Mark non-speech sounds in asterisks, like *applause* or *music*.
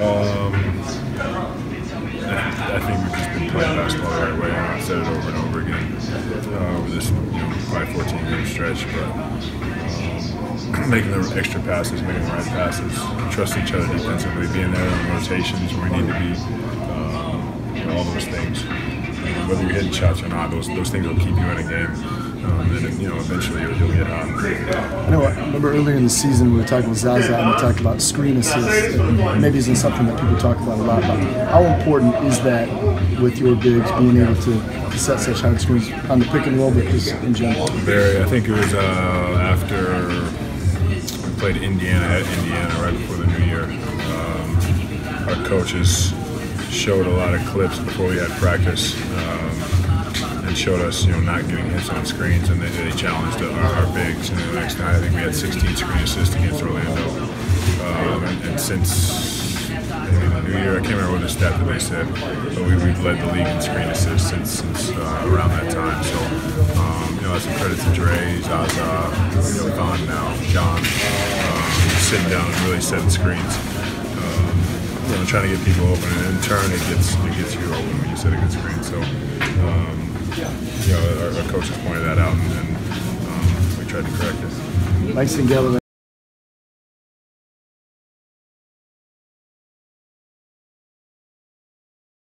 Um, I, I think we've just been playing basketball the right way. I've said it over and over again uh, over this you know, probably 14 game stretch, but um, *clears throat* making the extra passes, making the right passes, trust each other defensively, being there in rotations where we need to be, um, all those things. Whether you're hitting shots or not, those those things will keep you in a game. And you know, eventually you'll, you'll get hot. I know. I remember earlier in the season we were talking with Zaza and we talked about screen assists. Maybe isn't something that people talk about a lot. But how important is that with your bigs being able to, set such high screens on the pick and roll, but just in general? Very. I think it was uh, after we played Indiana at Indiana right before the new year. Um, our coaches showed a lot of clips before we had practice. Um, and showed us, you know, not getting hits on screens, and they, they challenged our, our bigs. And the next night, I think we had 16 screen assists against Orlando. Um, and, and, since the new year, I can't remember what the stat that they said, but we, have led the league in screen assists since, since uh, around that time. So, um, you know, that's some credit to Dre, Zaza, you know, Thon now, Jon, um, sitting down and really setting screens. Um, you know, trying to get people open, and in turn, it gets it gets you open you know, our, our coaches pointed that out, and, and um, we tried to correct it. Mike Singella